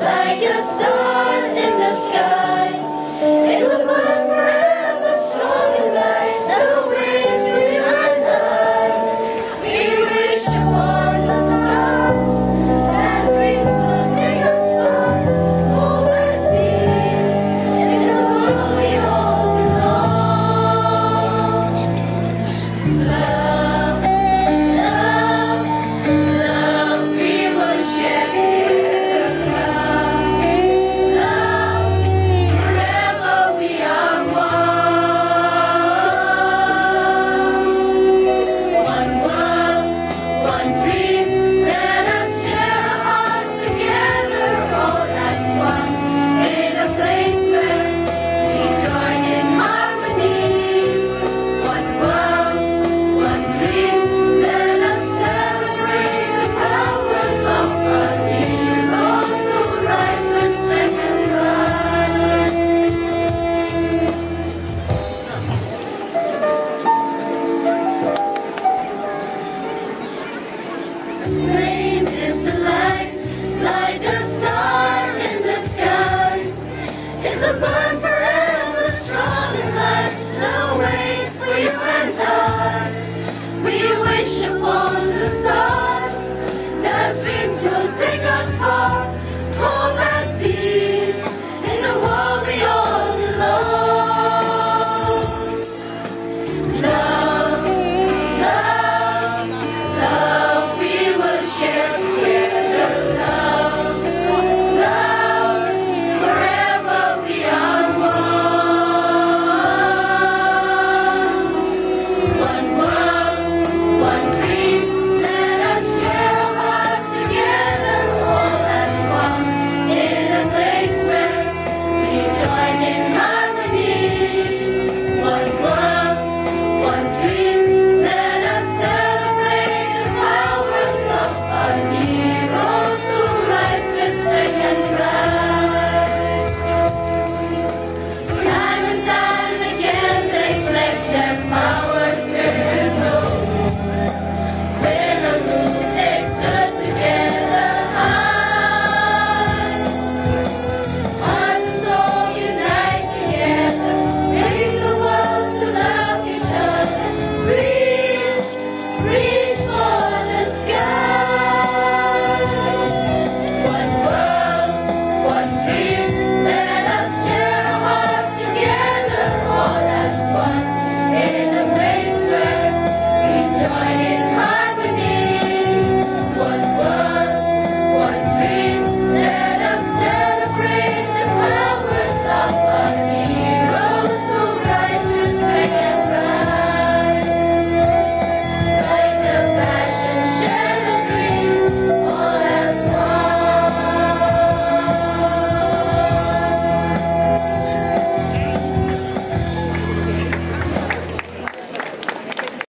like a star.